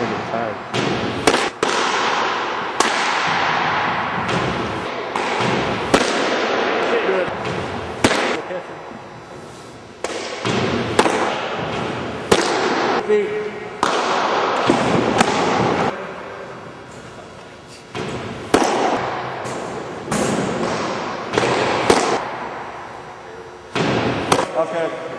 right. Good. Feet. Okay.